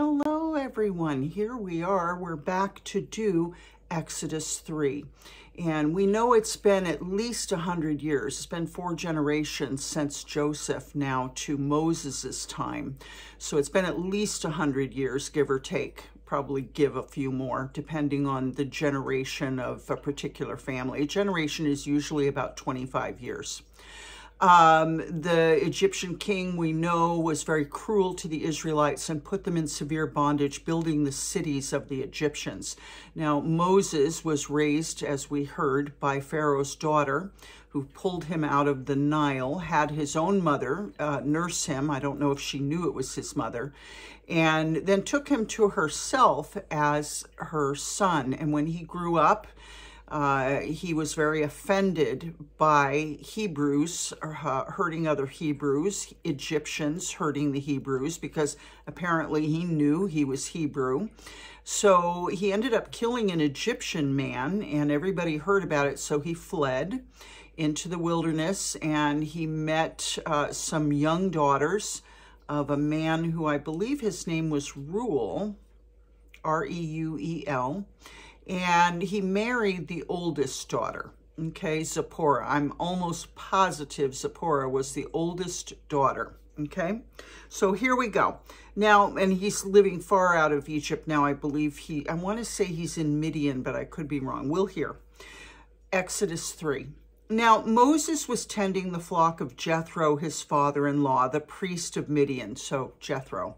Hello, everyone. Here we are. We're back to do Exodus 3. And we know it's been at least 100 years. It's been four generations since Joseph now to Moses' time. So it's been at least 100 years, give or take. Probably give a few more, depending on the generation of a particular family. A generation is usually about 25 years. Um, the Egyptian king, we know, was very cruel to the Israelites and put them in severe bondage, building the cities of the Egyptians. Now, Moses was raised, as we heard, by Pharaoh's daughter, who pulled him out of the Nile, had his own mother uh, nurse him. I don't know if she knew it was his mother, and then took him to herself as her son. And when he grew up, uh, he was very offended by Hebrews uh, hurting other Hebrews, Egyptians hurting the Hebrews, because apparently he knew he was Hebrew. So he ended up killing an Egyptian man, and everybody heard about it, so he fled into the wilderness, and he met uh, some young daughters of a man who I believe his name was Reuel, R-E-U-E-L, and he married the oldest daughter, okay, Zipporah. I'm almost positive Zipporah was the oldest daughter, okay? So here we go. Now, and he's living far out of Egypt now. I believe he, I want to say he's in Midian, but I could be wrong. We'll hear. Exodus 3. Now, Moses was tending the flock of Jethro, his father-in-law, the priest of Midian. So, Jethro.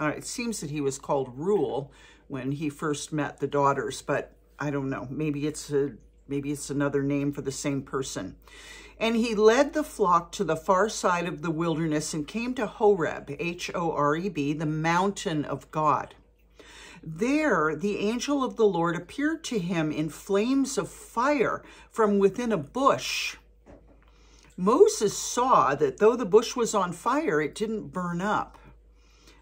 It seems that he was called Reuel, when he first met the daughters, but I don't know. Maybe it's a maybe it's another name for the same person. And he led the flock to the far side of the wilderness and came to Horeb, H-O-R-E-B, the mountain of God. There, the angel of the Lord appeared to him in flames of fire from within a bush. Moses saw that though the bush was on fire, it didn't burn up.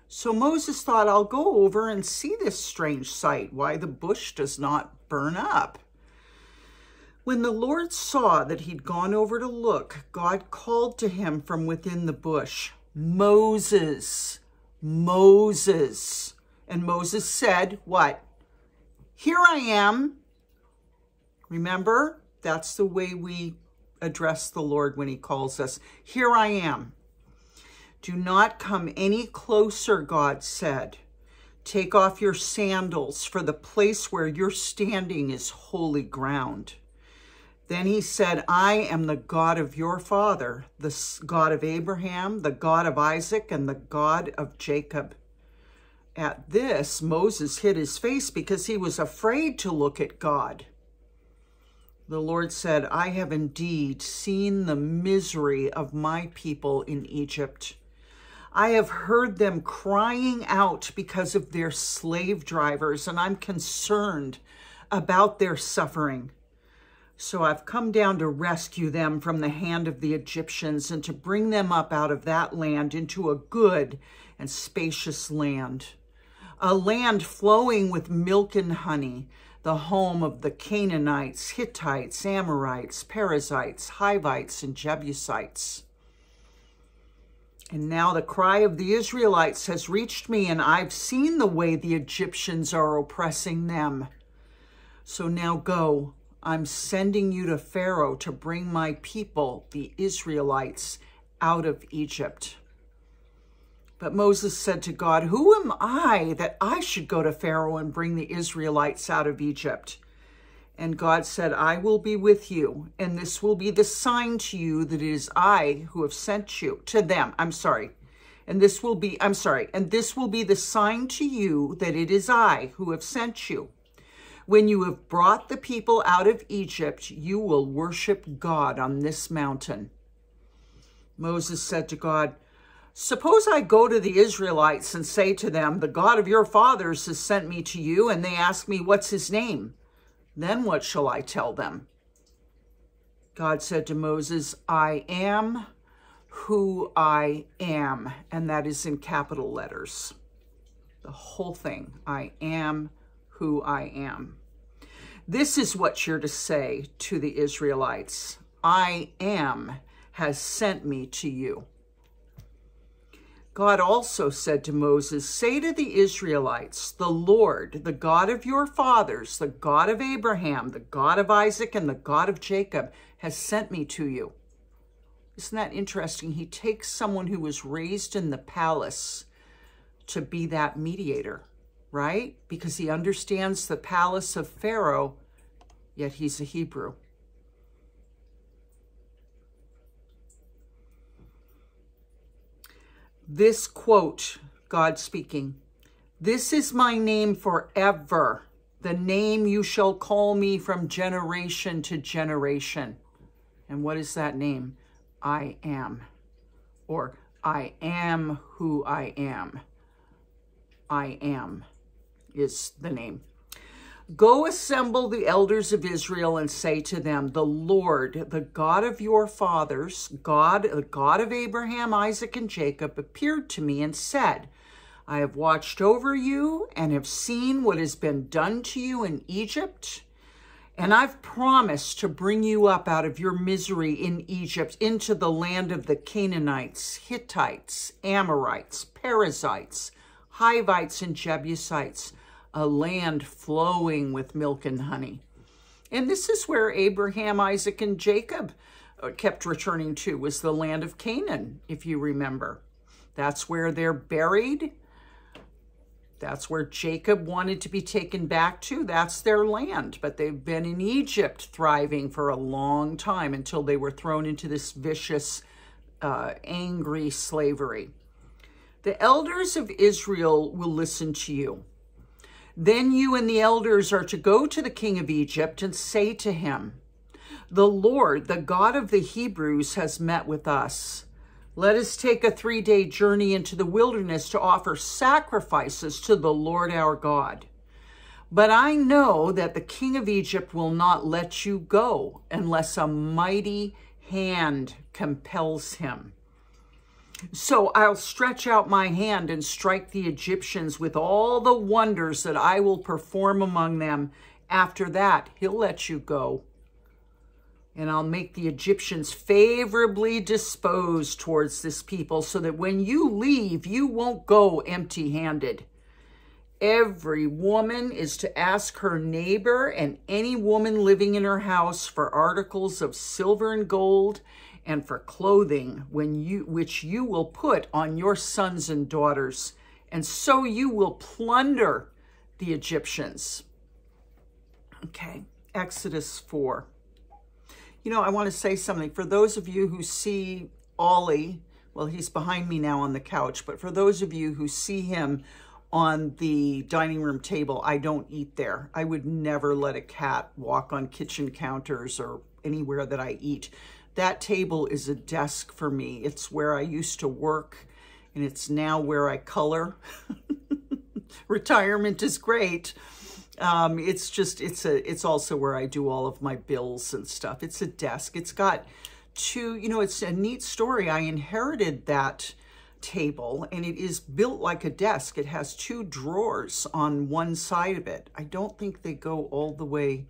So Moses thought, I'll go over and see this strange sight, why the bush does not burn up. When the Lord saw that he'd gone over to look, God called to him from within the bush, Moses, Moses. And Moses said, what? Here I am. Remember, that's the way we address the Lord when he calls us. Here I am. Do not come any closer, God said. Take off your sandals, for the place where you're standing is holy ground. Then he said, I am the God of your father, the God of Abraham, the God of Isaac, and the God of Jacob. At this, Moses hid his face because he was afraid to look at God. The Lord said, I have indeed seen the misery of my people in Egypt I have heard them crying out because of their slave drivers, and I'm concerned about their suffering. So I've come down to rescue them from the hand of the Egyptians and to bring them up out of that land into a good and spacious land, a land flowing with milk and honey, the home of the Canaanites, Hittites, Amorites, Perizzites, Hivites, and Jebusites. And now the cry of the Israelites has reached me, and I've seen the way the Egyptians are oppressing them. So now go. I'm sending you to Pharaoh to bring my people, the Israelites, out of Egypt. But Moses said to God, Who am I that I should go to Pharaoh and bring the Israelites out of Egypt? And God said, I will be with you, and this will be the sign to you that it is I who have sent you to them. I'm sorry. And this will be, I'm sorry, and this will be the sign to you that it is I who have sent you. When you have brought the people out of Egypt, you will worship God on this mountain. Moses said to God, Suppose I go to the Israelites and say to them, The God of your fathers has sent me to you, and they ask me, What's his name? Then what shall I tell them? God said to Moses, I am who I am. And that is in capital letters. The whole thing. I am who I am. This is what you're to say to the Israelites. I am has sent me to you. God also said to Moses, Say to the Israelites, the Lord, the God of your fathers, the God of Abraham, the God of Isaac, and the God of Jacob, has sent me to you. Isn't that interesting? He takes someone who was raised in the palace to be that mediator, right? Because he understands the palace of Pharaoh, yet he's a Hebrew. This quote, God speaking, This is my name forever, the name you shall call me from generation to generation. And what is that name? I am. Or I am who I am. I am is the name. Go assemble the elders of Israel and say to them, The Lord, the God of your fathers, God, the God of Abraham, Isaac, and Jacob, appeared to me and said, I have watched over you and have seen what has been done to you in Egypt. And I've promised to bring you up out of your misery in Egypt into the land of the Canaanites, Hittites, Amorites, Perizzites, Hivites, and Jebusites a land flowing with milk and honey. And this is where Abraham, Isaac, and Jacob uh, kept returning to, was the land of Canaan, if you remember. That's where they're buried. That's where Jacob wanted to be taken back to. That's their land. But they've been in Egypt thriving for a long time until they were thrown into this vicious, uh, angry slavery. The elders of Israel will listen to you. Then you and the elders are to go to the king of Egypt and say to him, The Lord, the God of the Hebrews, has met with us. Let us take a three day journey into the wilderness to offer sacrifices to the Lord our God. But I know that the king of Egypt will not let you go unless a mighty hand compels him. So I'll stretch out my hand and strike the Egyptians with all the wonders that I will perform among them. After that, he'll let you go. And I'll make the Egyptians favorably disposed towards this people so that when you leave, you won't go empty handed. Every woman is to ask her neighbor and any woman living in her house for articles of silver and gold and for clothing when you which you will put on your sons and daughters and so you will plunder the Egyptians. Okay, Exodus 4. You know, I want to say something. For those of you who see Ollie, well, he's behind me now on the couch, but for those of you who see him on the dining room table, I don't eat there. I would never let a cat walk on kitchen counters or anywhere that I eat that table is a desk for me. It's where I used to work and it's now where I color. Retirement is great. Um, it's just, it's a, it's also where I do all of my bills and stuff. It's a desk. It's got two, you know, it's a neat story. I inherited that table and it is built like a desk. It has two drawers on one side of it. I don't think they go all the way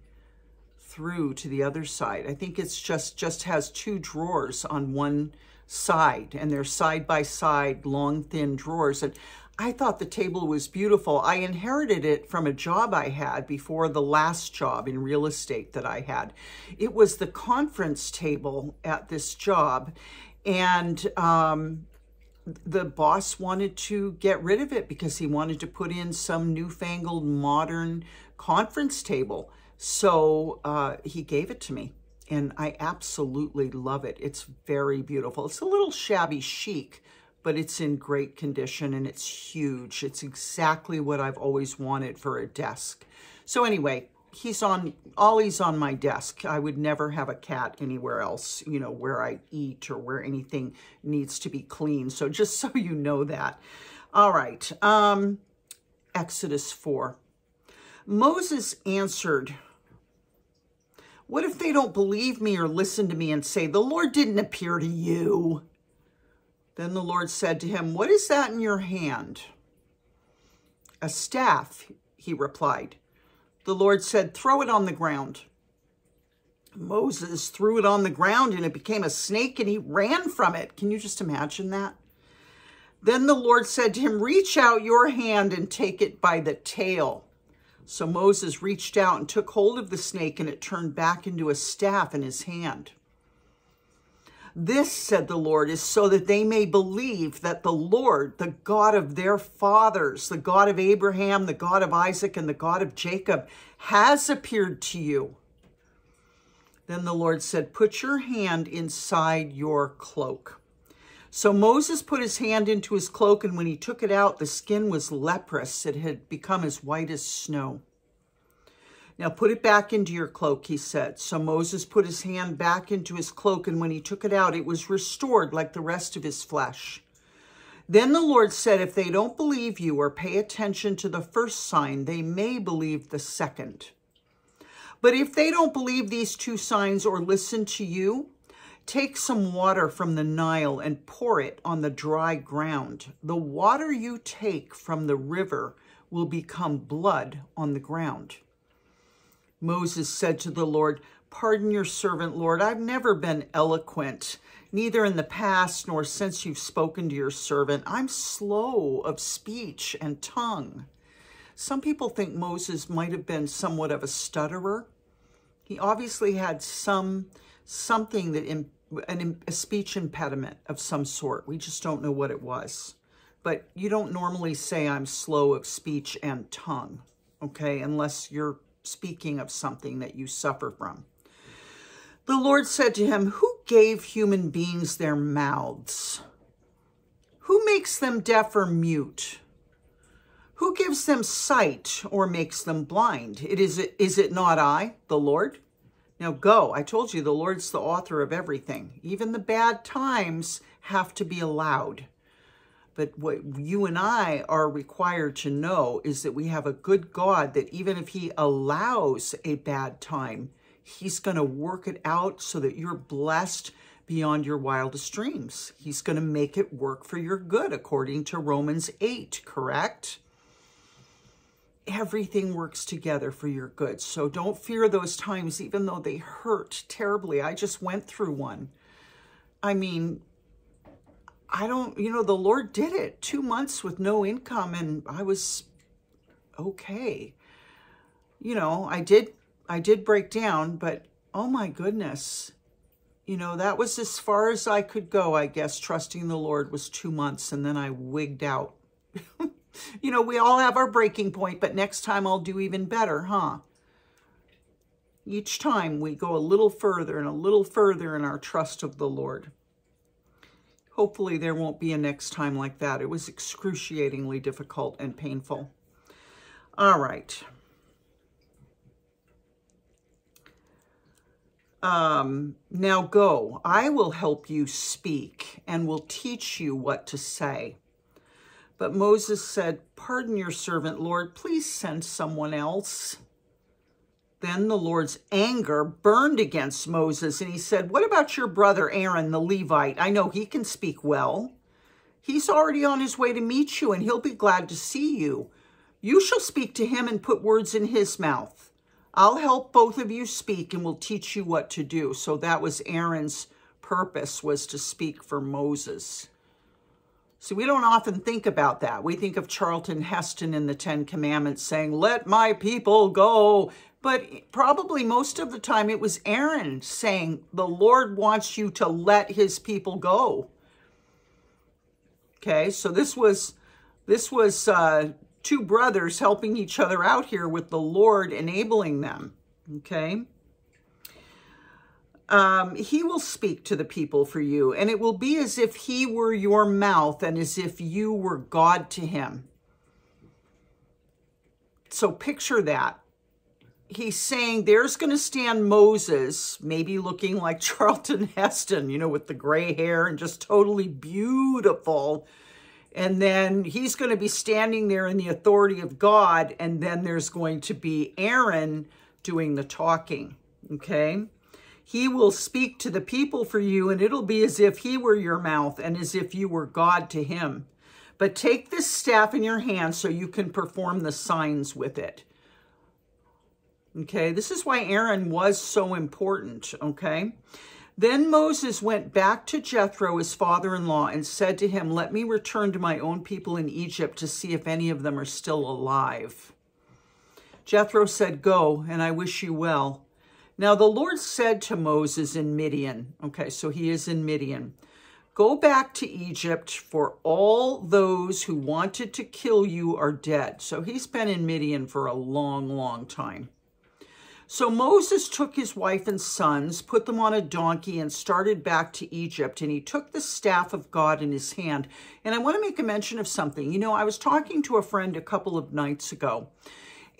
through to the other side. I think it's just, just has two drawers on one side and they're side by side, long, thin drawers. And I thought the table was beautiful. I inherited it from a job I had before the last job in real estate that I had. It was the conference table at this job. And um, the boss wanted to get rid of it because he wanted to put in some newfangled modern conference table. So uh, he gave it to me and I absolutely love it. It's very beautiful. It's a little shabby chic, but it's in great condition and it's huge. It's exactly what I've always wanted for a desk. So anyway, he's on, Ollie's on my desk. I would never have a cat anywhere else, you know, where I eat or where anything needs to be clean. So just so you know that. All right, um, Exodus 4. Moses answered what if they don't believe me or listen to me and say, the Lord didn't appear to you? Then the Lord said to him, what is that in your hand? A staff, he replied. The Lord said, throw it on the ground. Moses threw it on the ground and it became a snake and he ran from it. Can you just imagine that? Then the Lord said to him, Reach out your hand and take it by the tail. So Moses reached out and took hold of the snake, and it turned back into a staff in his hand. This, said the Lord, is so that they may believe that the Lord, the God of their fathers, the God of Abraham, the God of Isaac, and the God of Jacob, has appeared to you. Then the Lord said, Put your hand inside your cloak. So Moses put his hand into his cloak, and when he took it out, the skin was leprous. It had become as white as snow. Now put it back into your cloak, he said. So Moses put his hand back into his cloak, and when he took it out, it was restored like the rest of his flesh. Then the Lord said, If they don't believe you or pay attention to the first sign, they may believe the second. But if they don't believe these two signs or listen to you, Take some water from the Nile and pour it on the dry ground. The water you take from the river will become blood on the ground. Moses said to the Lord, Pardon your servant, Lord. I've never been eloquent, neither in the past nor since you've spoken to your servant. I'm slow of speech and tongue. Some people think Moses might have been somewhat of a stutterer. He obviously had some something that an, a speech impediment of some sort. We just don't know what it was. But you don't normally say I'm slow of speech and tongue, okay, unless you're speaking of something that you suffer from. The Lord said to him, Who gave human beings their mouths? Who makes them deaf or mute? Who gives them sight or makes them blind? It is, is it not I, the Lord? Now go. I told you the Lord's the author of everything. Even the bad times have to be allowed. But what you and I are required to know is that we have a good God that even if he allows a bad time, he's going to work it out so that you're blessed beyond your wildest dreams. He's going to make it work for your good, according to Romans 8, correct? Everything works together for your good. So don't fear those times, even though they hurt terribly. I just went through one. I mean, I don't, you know, the Lord did it. Two months with no income and I was okay. You know, I did, I did break down, but oh my goodness. You know, that was as far as I could go, I guess. Trusting the Lord was two months and then I wigged out. You know, we all have our breaking point, but next time I'll do even better, huh? Each time we go a little further and a little further in our trust of the Lord. Hopefully there won't be a next time like that. It was excruciatingly difficult and painful. All right. Um, now go. I will help you speak and will teach you what to say. But Moses said, Pardon your servant, Lord. Please send someone else. Then the Lord's anger burned against Moses, and he said, What about your brother Aaron, the Levite? I know he can speak well. He's already on his way to meet you, and he'll be glad to see you. You shall speak to him and put words in his mouth. I'll help both of you speak and will teach you what to do. So that was Aaron's purpose, was to speak for Moses. See, we don't often think about that. We think of Charlton Heston in the Ten Commandments saying, let my people go. But probably most of the time it was Aaron saying, the Lord wants you to let his people go. Okay, so this was, this was uh, two brothers helping each other out here with the Lord enabling them. Okay um, he will speak to the people for you, and it will be as if he were your mouth and as if you were God to him. So picture that. He's saying there's going to stand Moses, maybe looking like Charlton Heston, you know, with the gray hair and just totally beautiful. And then he's going to be standing there in the authority of God. And then there's going to be Aaron doing the talking. Okay. He will speak to the people for you, and it'll be as if he were your mouth and as if you were God to him. But take this staff in your hand so you can perform the signs with it. Okay, this is why Aaron was so important, okay? Then Moses went back to Jethro, his father-in-law, and said to him, Let me return to my own people in Egypt to see if any of them are still alive. Jethro said, Go, and I wish you well. Now the Lord said to Moses in Midian, okay, so he is in Midian, Go back to Egypt, for all those who wanted to kill you are dead. So he's been in Midian for a long, long time. So Moses took his wife and sons, put them on a donkey, and started back to Egypt. And he took the staff of God in his hand. And I want to make a mention of something. You know, I was talking to a friend a couple of nights ago,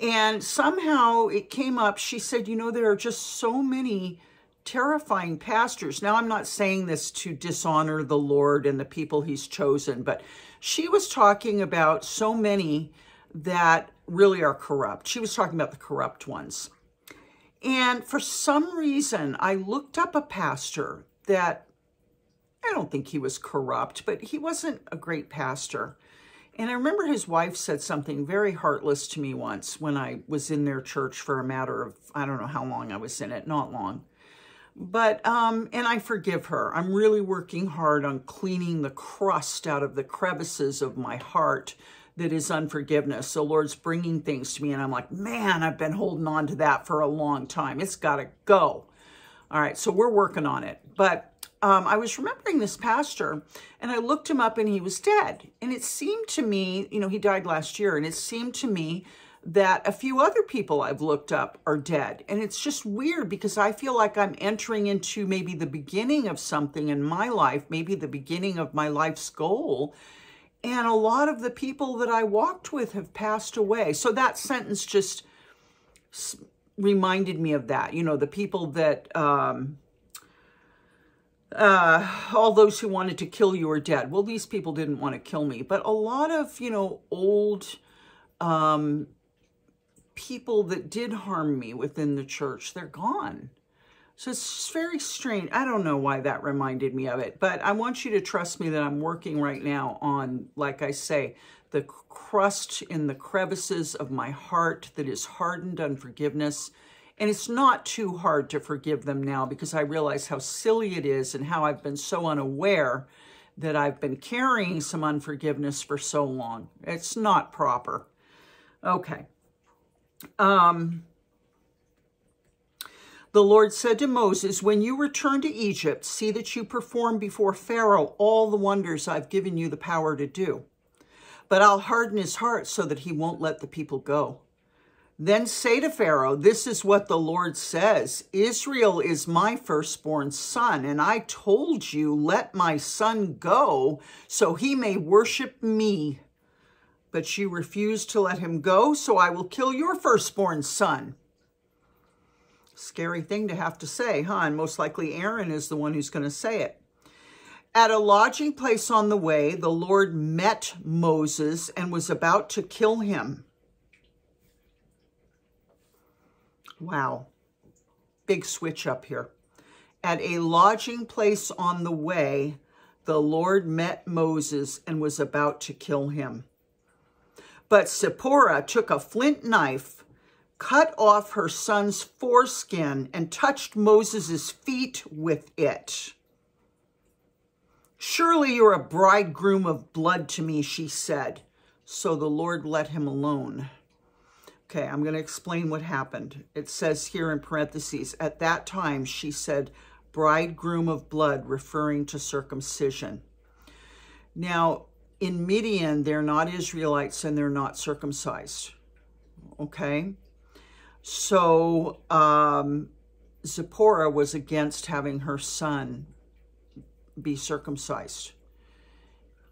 and somehow it came up. She said, You know, there are just so many terrifying pastors. Now, I'm not saying this to dishonor the Lord and the people he's chosen, but she was talking about so many that really are corrupt. She was talking about the corrupt ones. And for some reason, I looked up a pastor that I don't think he was corrupt, but he wasn't a great pastor. And I remember his wife said something very heartless to me once when I was in their church for a matter of, I don't know how long I was in it, not long. But, um, and I forgive her. I'm really working hard on cleaning the crust out of the crevices of my heart that is unforgiveness. So Lord's bringing things to me and I'm like, man, I've been holding on to that for a long time. It's got to go. All right, so we're working on it. But um, I was remembering this pastor and I looked him up and he was dead. And it seemed to me, you know, he died last year, and it seemed to me that a few other people I've looked up are dead. And it's just weird because I feel like I'm entering into maybe the beginning of something in my life, maybe the beginning of my life's goal. And a lot of the people that I walked with have passed away. So that sentence just reminded me of that. You know, the people that, um, uh, all those who wanted to kill you are dead. Well, these people didn't want to kill me. But a lot of, you know, old um, people that did harm me within the church, they're gone. So it's very strange. I don't know why that reminded me of it, but I want you to trust me that I'm working right now on, like I say, the crust in the crevices of my heart that is hardened unforgiveness. And it's not too hard to forgive them now because I realize how silly it is and how I've been so unaware that I've been carrying some unforgiveness for so long. It's not proper. Okay. Um, the Lord said to Moses, When you return to Egypt, see that you perform before Pharaoh all the wonders I've given you the power to do. But I'll harden his heart so that he won't let the people go. Then say to Pharaoh, This is what the Lord says Israel is my firstborn son, and I told you, Let my son go so he may worship me but you refused to let him go, so I will kill your firstborn son. Scary thing to have to say, huh? And most likely Aaron is the one who's going to say it. At a lodging place on the way, the Lord met Moses and was about to kill him. Wow. Big switch up here. At a lodging place on the way, the Lord met Moses and was about to kill him. But Zipporah took a flint knife, cut off her son's foreskin, and touched Moses' feet with it. Surely you're a bridegroom of blood to me, she said. So the Lord let him alone. Okay, I'm going to explain what happened. It says here in parentheses, at that time she said, bridegroom of blood, referring to circumcision. Now, in Midian, they're not Israelites and they're not circumcised. Okay? So um, Zipporah was against having her son be circumcised.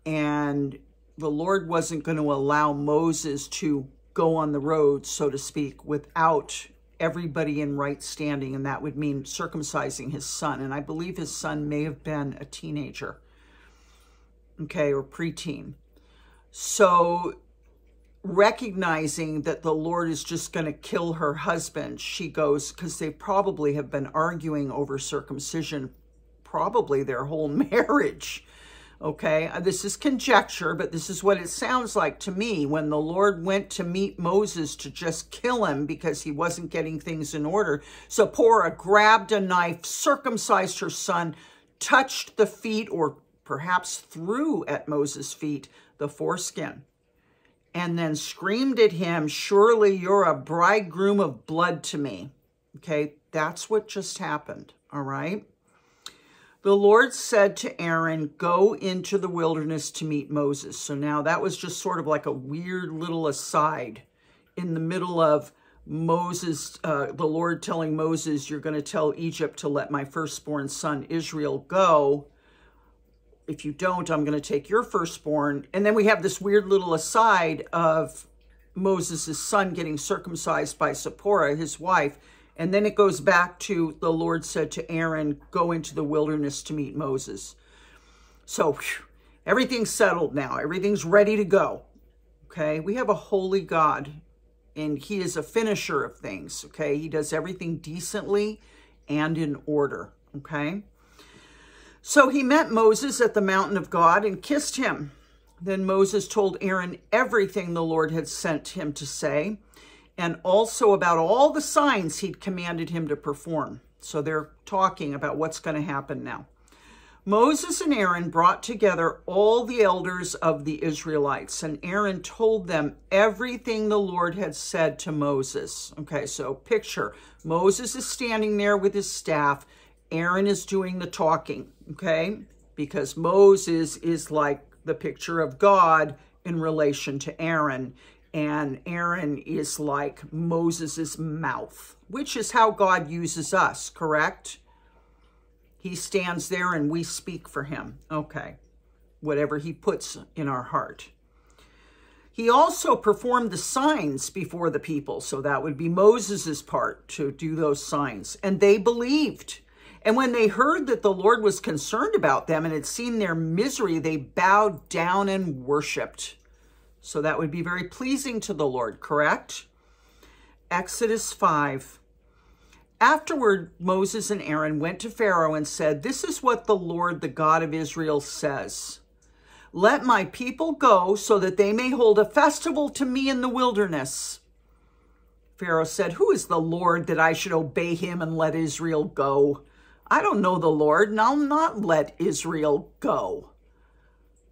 And the Lord wasn't going to allow Moses to go on the road, so to speak, without everybody in right standing. And that would mean circumcising his son. And I believe his son may have been a teenager okay, or preteen. So recognizing that the Lord is just going to kill her husband, she goes, because they probably have been arguing over circumcision probably their whole marriage. Okay, uh, this is conjecture, but this is what it sounds like to me when the Lord went to meet Moses to just kill him because he wasn't getting things in order. Zipporah grabbed a knife, circumcised her son, touched the feet, or perhaps threw at Moses' feet the foreskin, and then screamed at him, Surely you're a bridegroom of blood to me. Okay, that's what just happened. All right. The Lord said to Aaron, Go into the wilderness to meet Moses. So now that was just sort of like a weird little aside in the middle of Moses, uh, the Lord telling Moses, You're going to tell Egypt to let my firstborn son Israel go. If you don't, I'm going to take your firstborn. And then we have this weird little aside of Moses' son getting circumcised by Zipporah, his wife. And then it goes back to the Lord said to Aaron, go into the wilderness to meet Moses. So whew, everything's settled now. Everything's ready to go. Okay. We have a holy God and he is a finisher of things. Okay. He does everything decently and in order. Okay. So he met Moses at the mountain of God and kissed him. Then Moses told Aaron everything the Lord had sent him to say and also about all the signs he'd commanded him to perform. So they're talking about what's going to happen now. Moses and Aaron brought together all the elders of the Israelites, and Aaron told them everything the Lord had said to Moses. Okay, so picture Moses is standing there with his staff, Aaron is doing the talking, okay, because Moses is like the picture of God in relation to Aaron and Aaron is like Moses's mouth, which is how God uses us, correct? He stands there and we speak for him. Okay, whatever he puts in our heart. He also performed the signs before the people, so that would be Moses's part to do those signs, and they believed. And when they heard that the Lord was concerned about them and had seen their misery, they bowed down and worshiped. So that would be very pleasing to the Lord, correct? Exodus 5. Afterward, Moses and Aaron went to Pharaoh and said, This is what the Lord, the God of Israel, says. Let my people go so that they may hold a festival to me in the wilderness. Pharaoh said, Who is the Lord that I should obey him and let Israel go? I don't know the Lord, and I'll not let Israel go.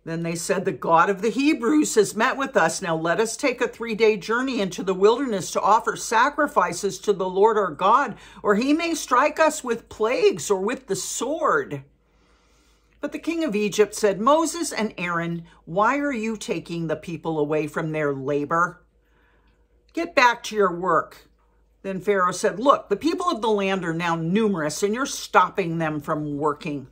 Then they said, The God of the Hebrews has met with us. Now let us take a three day journey into the wilderness to offer sacrifices to the Lord our God, or he may strike us with plagues or with the sword. But the king of Egypt said, Moses and Aaron, why are you taking the people away from their labor? Get back to your work. Then Pharaoh said, Look, the people of the land are now numerous, and you're stopping them from working.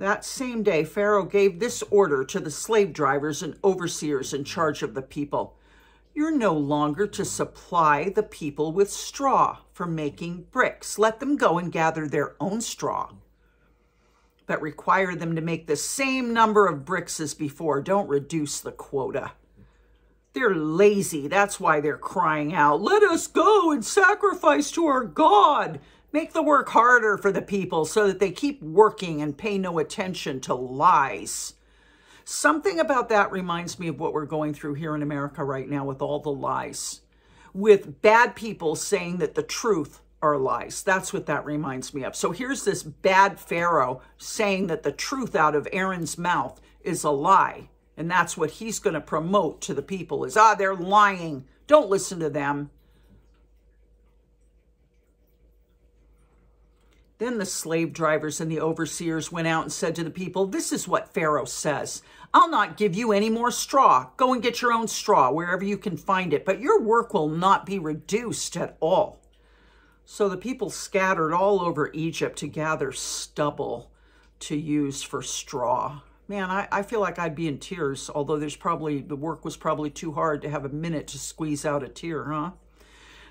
That same day, Pharaoh gave this order to the slave drivers and overseers in charge of the people. You're no longer to supply the people with straw for making bricks. Let them go and gather their own straw. But require them to make the same number of bricks as before. Don't reduce the quota. They're lazy. That's why they're crying out, Let us go and sacrifice to our God. Make the work harder for the people so that they keep working and pay no attention to lies. Something about that reminds me of what we're going through here in America right now with all the lies. With bad people saying that the truth are lies. That's what that reminds me of. So here's this bad Pharaoh saying that the truth out of Aaron's mouth is a lie. And that's what he's going to promote to the people is, ah, they're lying. Don't listen to them. Then the slave drivers and the overseers went out and said to the people, This is what Pharaoh says. I'll not give you any more straw. Go and get your own straw wherever you can find it, but your work will not be reduced at all. So the people scattered all over Egypt to gather stubble to use for straw. Man, I, I feel like I'd be in tears, although there's probably, the work was probably too hard to have a minute to squeeze out a tear, huh?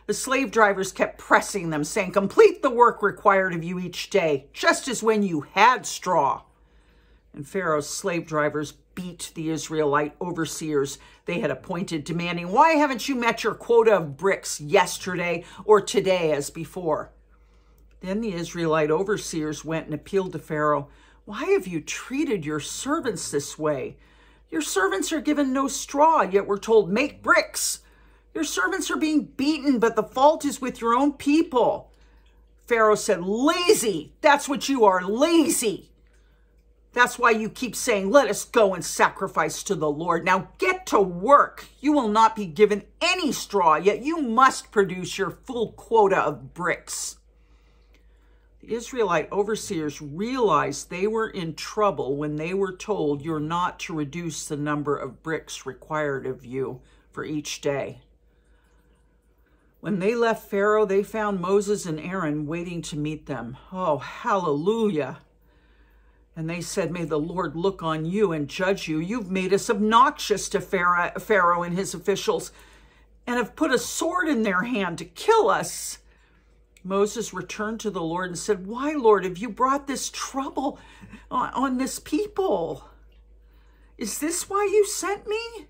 The slave drivers kept pressing them, saying, Complete the work required of you each day, just as when you had straw. And Pharaoh's slave drivers beat the Israelite overseers they had appointed, demanding, Why haven't you met your quota of bricks yesterday or today as before? Then the Israelite overseers went and appealed to Pharaoh. why have you treated your servants this way? Your servants are given no straw, yet we're told, make bricks. Your servants are being beaten, but the fault is with your own people. Pharaoh said, lazy. That's what you are, lazy. That's why you keep saying, let us go and sacrifice to the Lord. Now get to work. You will not be given any straw, yet you must produce your full quota of bricks. The Israelite overseers realized they were in trouble when they were told you're not to reduce the number of bricks required of you for each day. When they left Pharaoh, they found Moses and Aaron waiting to meet them. Oh, hallelujah. And they said, May the Lord look on you and judge you. You've made us obnoxious to Pharaoh and his officials and have put a sword in their hand to kill us. Moses returned to the Lord and said, Why, Lord, have you brought this trouble on, on this people? Is this why you sent me?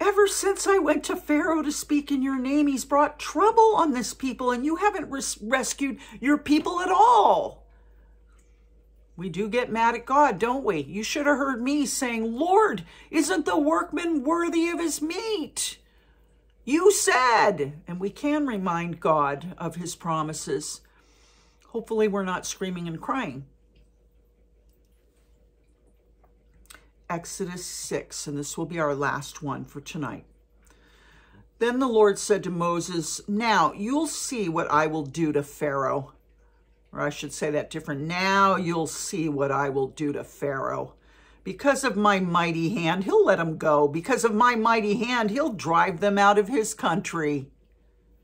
Ever since I went to Pharaoh to speak in your name, he's brought trouble on this people, and you haven't res rescued your people at all. We do get mad at God, don't we? You should have heard me saying, Lord, isn't the workman worthy of his meat? You said, and we can remind God of his promises. Hopefully we're not screaming and crying. Exodus 6, and this will be our last one for tonight. Then the Lord said to Moses, Now you'll see what I will do to Pharaoh or I should say that different. Now you'll see what I will do to Pharaoh. Because of my mighty hand, he'll let them go. Because of my mighty hand, he'll drive them out of his country.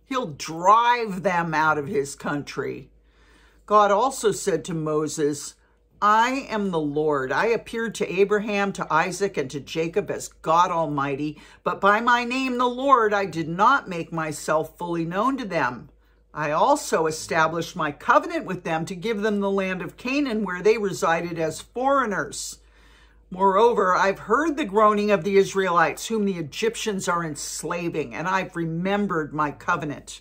He'll drive them out of his country. God also said to Moses, I am the Lord. I appeared to Abraham, to Isaac, and to Jacob as God Almighty, but by my name, the Lord, I did not make myself fully known to them. I also established my covenant with them to give them the land of Canaan where they resided as foreigners. Moreover, I've heard the groaning of the Israelites, whom the Egyptians are enslaving, and I've remembered my covenant.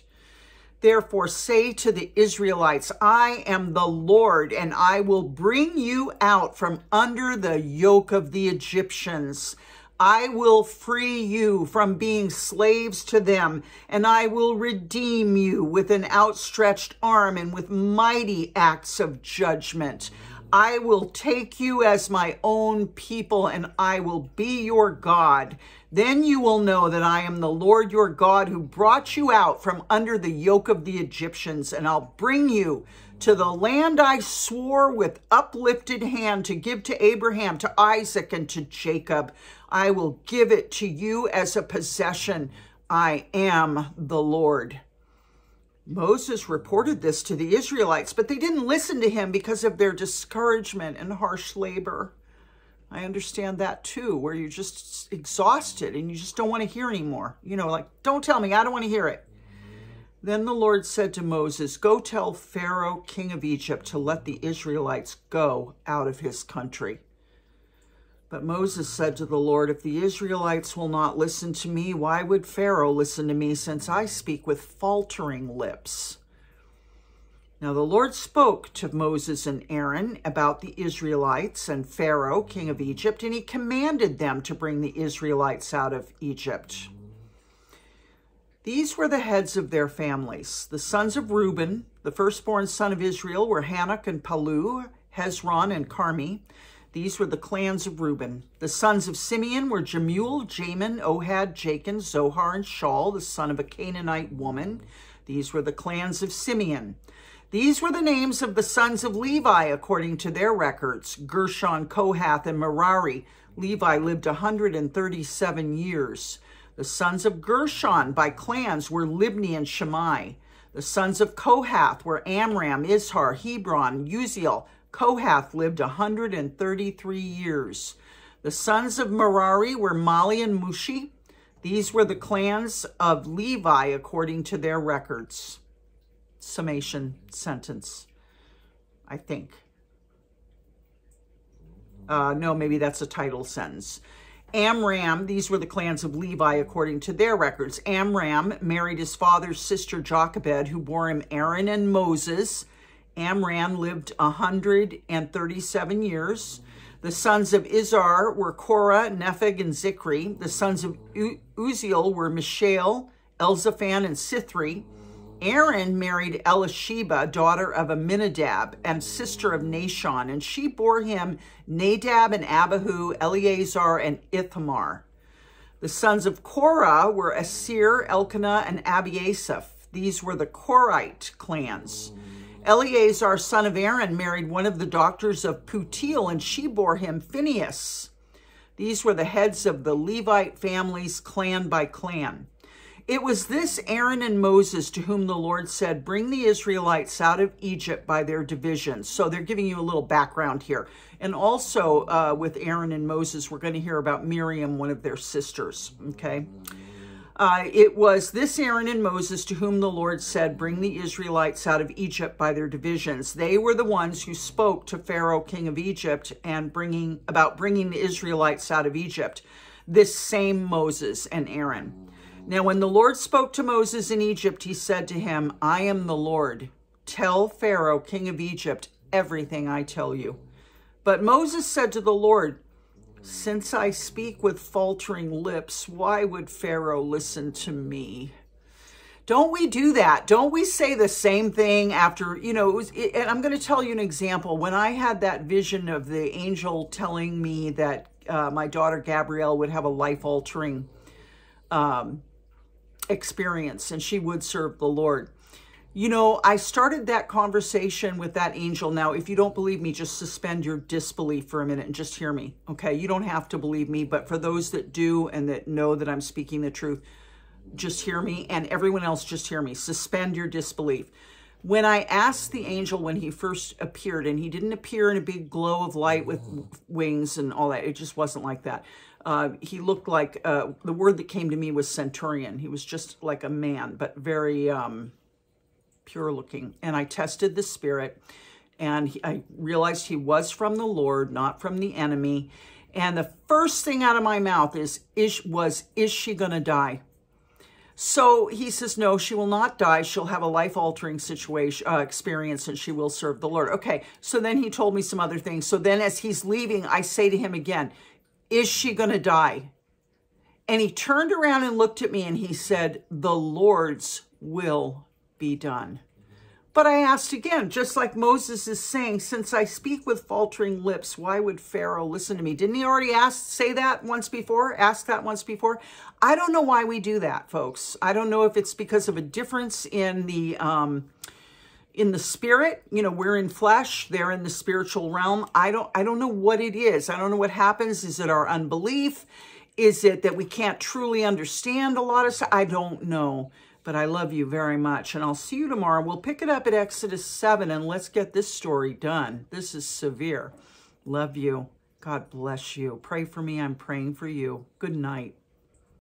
Therefore, say to the Israelites, I am the Lord, and I will bring you out from under the yoke of the Egyptians. I will free you from being slaves to them, and I will redeem you with an outstretched arm and with mighty acts of judgment. I will take you as my own people, and I will be your God. Then you will know that I am the Lord your God who brought you out from under the yoke of the Egyptians, and I'll bring you to the land I swore with uplifted hand to give to Abraham, to Isaac, and to Jacob. I will give it to you as a possession. I am the Lord. Moses reported this to the Israelites, but they didn't listen to him because of their discouragement and harsh labor. I understand that too, where you're just exhausted and you just don't want to hear anymore. You know, like, don't tell me, I don't want to hear it. Then the Lord said to Moses, Go tell Pharaoh, king of Egypt, to let the Israelites go out of his country. But Moses said to the Lord, If the Israelites will not listen to me, why would Pharaoh listen to me, since I speak with faltering lips? Now the Lord spoke to Moses and Aaron about the Israelites and Pharaoh, king of Egypt, and he commanded them to bring the Israelites out of Egypt. These were the heads of their families. The sons of Reuben, the firstborn son of Israel, were Hanok and Pallu, Hezron and Carmi. These were the clans of Reuben. The sons of Simeon were Jemuel, Jamin, Ohad, Jachin, Zohar, and Shaul, the son of a Canaanite woman. These were the clans of Simeon. These were the names of the sons of Levi according to their records, Gershon, Kohath, and Merari. Levi lived 137 years. The sons of Gershon by clans were Libni and Shimei. The sons of Kohath were Amram, Izhar, Hebron, Uzziel. Kohath lived 133 years. The sons of Merari were Mahli and Mushi. These were the clans of Levi according to their records. Summation sentence, I think. Uh, no, maybe that's a title sentence. Amram, these were the clans of Levi according to their records. Amram married his father's sister Jochebed, who bore him Aaron and Moses. Amram lived 137 years. The sons of Izhar were Korah, Nepheg, and Zikri. The sons of Uzziel were Mishael, Elzaphan, and Sithri. Aaron married Elisheba, daughter of Amminadab and sister of Nahshon, and she bore him Nadab and Abihu, Eleazar, and Ithamar. The sons of Korah were Assir, Elkanah, and Abiasaph. These were the Korite clans. Eleazar, son of Aaron, married one of the doctors of Putiel, and she bore him Phinehas. These were the heads of the Levite families, clan by clan. It was this Aaron and Moses to whom the Lord said, Bring the Israelites out of Egypt by their divisions. So they're giving you a little background here. And also uh, with Aaron and Moses, we're going to hear about Miriam, one of their sisters. Okay. Uh, it was this Aaron and Moses to whom the Lord said, Bring the Israelites out of Egypt by their divisions. They were the ones who spoke to Pharaoh, king of Egypt, and bringing about bringing the Israelites out of Egypt. This same Moses and Aaron. Now, when the Lord spoke to Moses in Egypt, he said to him, I am the Lord. Tell Pharaoh, king of Egypt, everything I tell you. But Moses said to the Lord, since I speak with faltering lips, why would Pharaoh listen to me? Don't we do that? Don't we say the same thing after, you know, it was, it, and I'm going to tell you an example. When I had that vision of the angel telling me that uh, my daughter Gabrielle would have a life altering um, experience and she would serve the Lord. You know, I started that conversation with that angel. Now, if you don't believe me, just suspend your disbelief for a minute and just hear me. Okay. You don't have to believe me, but for those that do and that know that I'm speaking the truth, just hear me. And everyone else, just hear me. Suspend your disbelief. When I asked the angel when he first appeared, and he didn't appear in a big glow of light with wings and all that, it just wasn't like that. Uh, he looked like, uh, the word that came to me was centurion. He was just like a man, but very, um, pure looking. And I tested the spirit and he, I realized he was from the Lord, not from the enemy. And the first thing out of my mouth is, is was, is she going to die? So he says, no, she will not die. She'll have a life-altering situation, uh, experience, and she will serve the Lord. Okay, so then he told me some other things. So then as he's leaving, I say to him again, is she going to die? And he turned around and looked at me and he said, the Lord's will be done. But I asked again, just like Moses is saying, since I speak with faltering lips, why would Pharaoh listen to me? Didn't he already ask, say that once before? Ask that once before? I don't know why we do that, folks. I don't know if it's because of a difference in the, um, in the spirit, you know, we're in flesh, they're in the spiritual realm. I don't, I don't know what it is. I don't know what happens. Is it our unbelief? Is it that we can't truly understand a lot of stuff? I don't know. But I love you very much. And I'll see you tomorrow. We'll pick it up at Exodus 7 and let's get this story done. This is severe. Love you. God bless you. Pray for me. I'm praying for you. Good night.